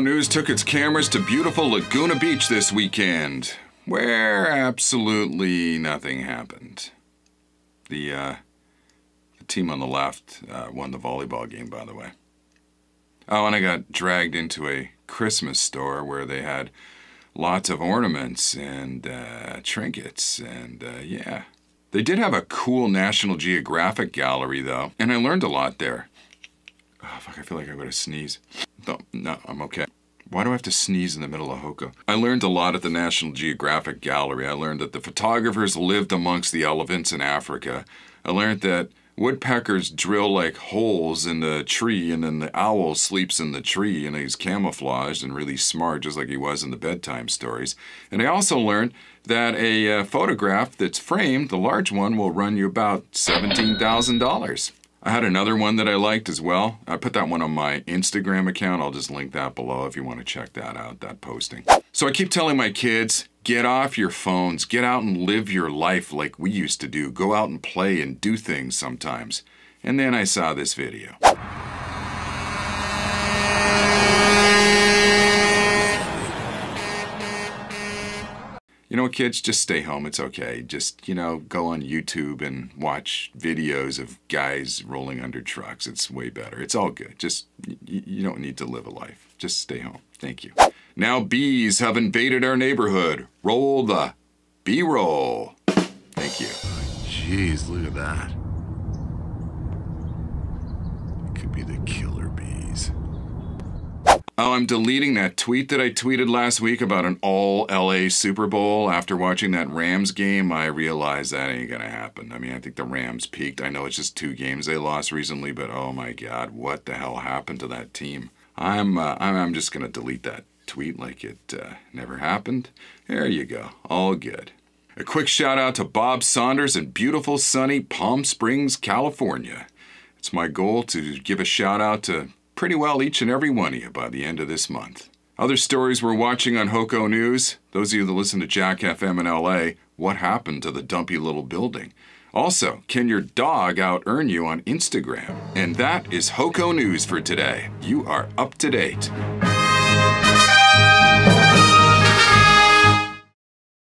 News took its cameras to beautiful Laguna Beach this weekend, where absolutely nothing happened. The, uh, the team on the left uh, won the volleyball game, by the way. Oh, and I got dragged into a Christmas store where they had lots of ornaments and uh, trinkets, and uh, yeah. They did have a cool National Geographic gallery, though, and I learned a lot there. Oh, fuck, I feel like I'm gonna sneeze. No, no, I'm okay. Why do I have to sneeze in the middle of HOCO? I learned a lot at the National Geographic Gallery. I learned that the photographers lived amongst the elephants in Africa. I learned that woodpeckers drill like holes in the tree, and then the owl sleeps in the tree, and he's camouflaged and really smart, just like he was in the bedtime stories. And I also learned that a uh, photograph that's framed, the large one, will run you about $17,000. I had another one that I liked as well. I put that one on my Instagram account. I'll just link that below if you want to check that out, that posting. So I keep telling my kids, get off your phones, get out and live your life like we used to do. Go out and play and do things sometimes. And then I saw this video. You know, kids, just stay home. It's okay. Just, you know, go on YouTube and watch videos of guys rolling under trucks. It's way better. It's all good. Just, you don't need to live a life. Just stay home. Thank you. Now, bees have invaded our neighborhood. Roll the B roll. Thank you. Jeez, look at that. It could be the killer bees. Oh, I'm deleting that tweet that I tweeted last week about an all LA Super Bowl. After watching that Rams game, I realized that ain't gonna happen. I mean, I think the Rams peaked. I know it's just two games they lost recently, but oh my God, what the hell happened to that team? I'm uh, I'm just gonna delete that tweet like it uh, never happened. There you go, all good. A quick shout out to Bob Saunders in beautiful sunny Palm Springs, California. It's my goal to give a shout out to pretty well each and every one of you by the end of this month. Other stories we're watching on HOCO News, those of you that listen to Jack FM in LA, what happened to the dumpy little building? Also, can your dog out earn you on Instagram? And that is HOCO News for today. You are up to date.